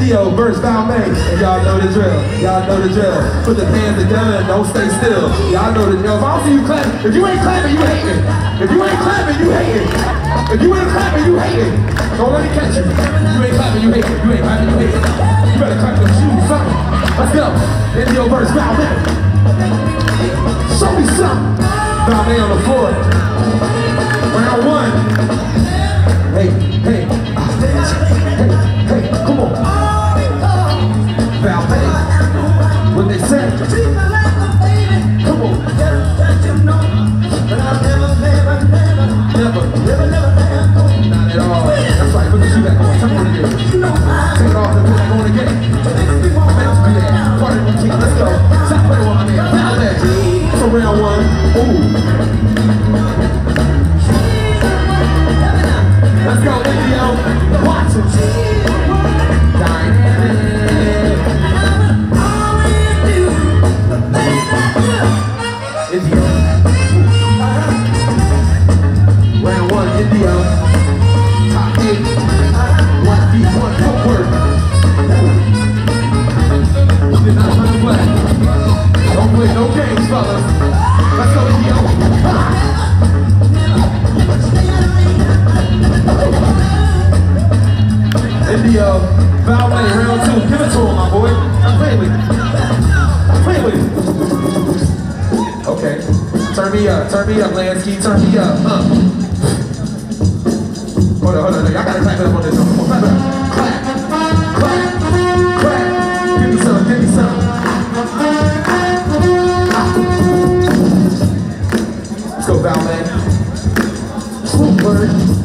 Indio versus Valme. And y'all know the drill. Y'all know the drill. Put the hands together and don't stay still. Y'all know the drill. If I don't see you clapping, if you ain't clapping, you hating. If you ain't clapping, you hating. If you ain't clapping, you hating. Don't let me catch you. If you ain't clapping, you hating. You ain't clapping, you hating. You better clap your shoes, something. Let's go. Indio versus Valme. Show me something. Valme on the floor. Let's go, Indio. Watch Turn me up, turn me up, Leanski, turn me up. Uh. Hold on, hold on. Y'all gotta clap on this one. Clap. Clap. Clap. Give me some, give me some. Let's go, ballet. Swoop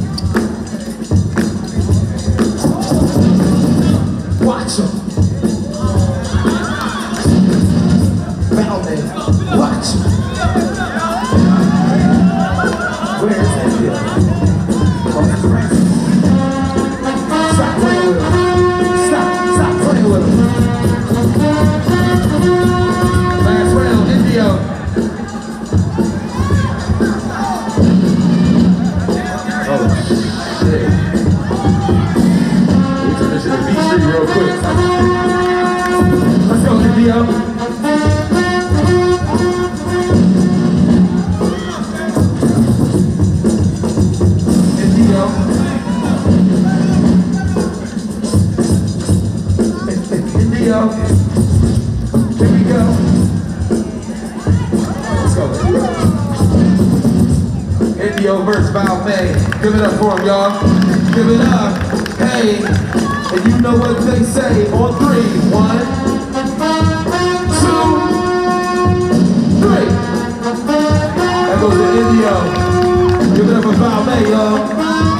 Indio. Here we go. Let's go. Indio versus Valme. Give it up for him, y'all. Give it up. Hey, and you know what they say on three. One, two, three. That goes to Indio. Give it up for Valme, y'all.